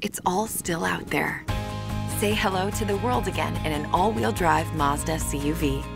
It's all still out there. Say hello to the world again in an all-wheel drive Mazda CUV.